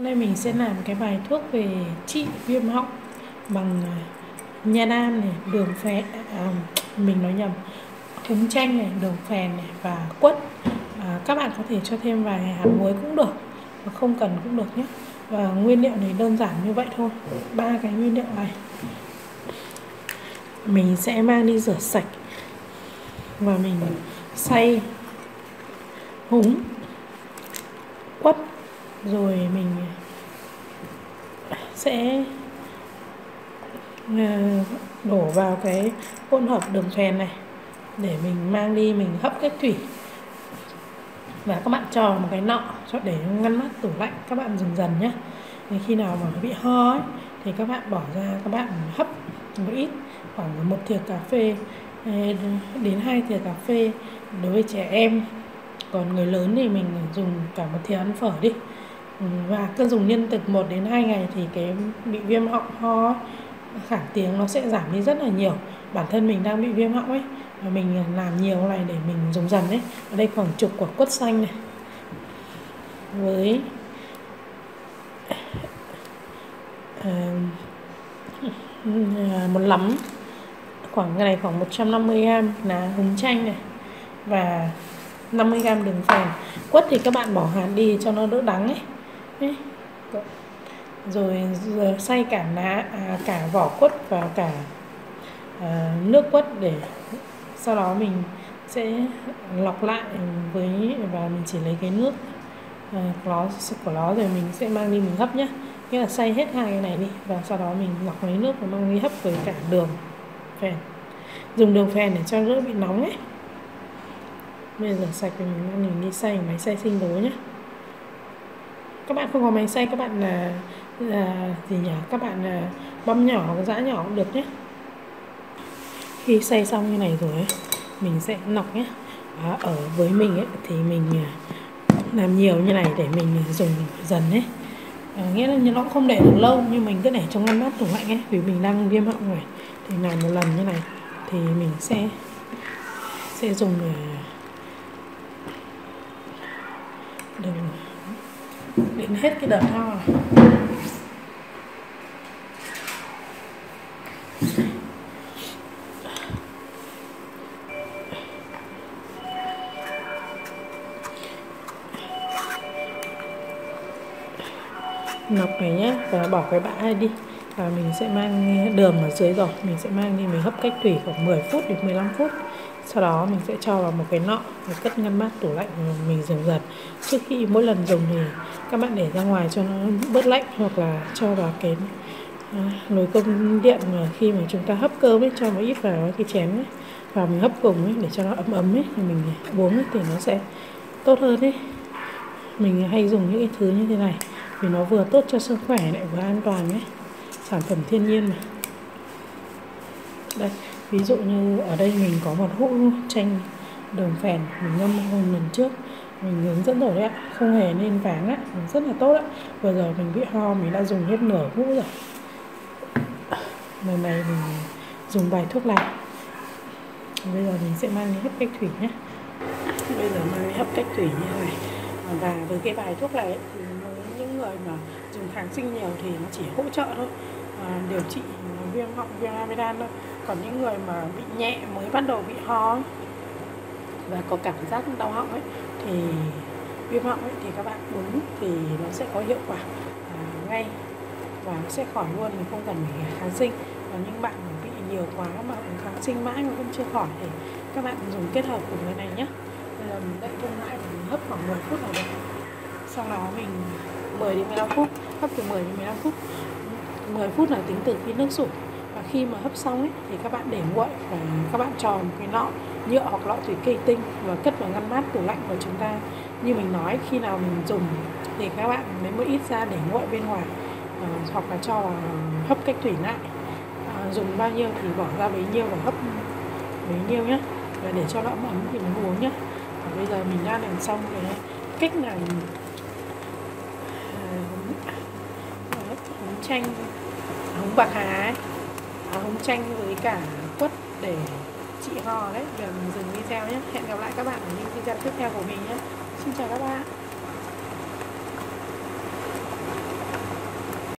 Hôm nay mình sẽ làm cái bài thuốc về trị viêm họng bằng à, nha đam này, đường phèn, à, à, mình nói nhầm, húng chanh này, đường phèn này và quất. À, các bạn có thể cho thêm vài hạt muối cũng được, và không cần cũng được nhé. Và nguyên liệu này đơn giản như vậy thôi, ba cái nguyên liệu này mình sẽ mang đi rửa sạch và mình xay húng quất rồi mình sẽ ờ, đổ vào cái hỗn hợp đường phèn này để mình mang đi mình hấp cách thủy. Và các bạn cho một cái nọ cho để ngăn mát tủ lạnh các bạn dần dần nhé khi nào mà bị ho ấy, thì các bạn bỏ ra các bạn hấp một ít khoảng một thìa cà phê ờ, đến hai thìa cà phê đối với trẻ em. Còn người lớn thì mình dùng cả một thìa ăn phở đi. Ừ, và cứ dùng liên tục 1 đến 2 ngày thì cái bị viêm họng ho khản tiếng nó sẽ giảm đi rất là nhiều. Bản thân mình đang bị viêm họng ấy và mình làm nhiều này để mình dùng dần đấy ở đây khoảng chục quả quất xanh này. Với à, một lắm khoảng cái này khoảng 150 g là húng chanh này và 50 g đường phèn. Quất thì các bạn bỏ hạt đi cho nó đỡ đắng ấy rồi xay cả lá à, cả vỏ quất và cả à, nước quất để sau đó mình sẽ lọc lại với và mình chỉ lấy cái nước à, nó của nó rồi mình sẽ mang đi mình hấp nhé nghĩa là xay hết hai cái này đi và sau đó mình lọc lấy nước và mang đi hấp với cả đường phèn. Dùng đường phèn để cho đỡ bị nóng ấy. Bây giờ sạch thì mình mang mình đi xay máy xay sinh tố nhé các bạn không có máy xay các bạn là, là gì nhỉ? Các bạn là băm nhỏ hoặc giã nhỏ cũng được nhé. Khi xay xong như này rồi ấy, mình sẽ nọc nhé. À, ở với mình ấy, thì mình à, làm nhiều như này để mình à, dùng dần đấy à, ờ, nghĩa là nó cũng không để được lâu nhưng mình cứ để trong ngăn mát tủ lạnh ấy vì mình đang viêm họng rồi thì làm một lần như này thì mình sẽ sẽ dùng à, đừng đến hết cái đợt ho này nọc này nhé và bỏ cái bã này đi. Và mình sẽ mang đường ở dưới rồi. Mình sẽ mang đi, mình hấp cách thủy khoảng 10 phút đến 15 phút sau đó mình sẽ cho vào một cái nọ để cất ngăn mát tủ lạnh mình dùng dần trước khi mỗi lần dùng thì các bạn để ra ngoài cho nó bớt lạnh hoặc là cho vào cái à, nồi cơm điện mà khi mà chúng ta hấp cơm ấy cho một ít vào cái chén ấy và mình hấp cùng ấy để cho nó ấm ấm ấy thì mình uống ấy, thì nó sẽ tốt hơn ấy. Mình hay dùng những cái thứ như thế này vì nó vừa tốt cho sức khỏe lại vừa an toàn ấy sản phẩm thiên nhiên mà. Đây ví dụ như ở đây mình có một hũ chanh đường phèn mình ngâm hôm lần trước mình hướng dẫn rồi đấy ạ. Không hề nên váng á rất là tốt ạ. Vừa giờ mình bị ho mình đã dùng hết nửa hũ rồi. Lần này mình dùng bài thuốc này bây giờ mình sẽ mang đi hấp cách thủy nhé. Bây giờ mang đi hấp cách thủy như này. Và với cái bài thuốc này thì những người mà dùng kháng sinh nhiều thì nó chỉ hỗ trợ thôi. À, điều trị viêm họng viêm amidan thôi còn những người mà bị nhẹ mới bắt đầu bị ho và có cảm giác đau họng ấy thì viêm họng ấy, thì các bạn uống thì nó sẽ có hiệu quả à, ngay và nó sẽ khỏi luôn mình không cần phải kháng sinh. Và những bạn bị nhiều quá mà uống kháng sinh mãi mà vẫn chưa khỏi thì các bạn dùng kết hợp cùng cái này nhé bây giờ mình đậy đông lại mình hấp khoảng 10 phút là được. Sau đó mình 10 đến 15 phút hấp từ 10 đến 15 phút. 10 phút là tính từ khi nước sủi và khi mà hấp xong ấy thì các bạn để nguội và các bạn tròn cái lọ nhựa hoặc lọ thủy cây tinh và cất vào ngăn mát tủ lạnh của chúng ta. Như mình nói khi nào mình dùng thì các bạn lấy một ít ra để nguội bên ngoài à, hoặc là cho vào hấp cách thủy lại. À, dùng bao nhiêu thì bỏ ra bấy nhiêu và hấp bấy nhiêu nhé và để cho nó ấm ấm thì mình uống nhé và bây giờ mình đã làm xong cái cách làm húng ờ, chanh húng bạc hà ấy húng chanh với cả quất để trị ho đấy. Giờ mình dừng video nhé. Hẹn gặp lại các bạn ở những video tiếp theo của mình nhé. Xin chào các bạn.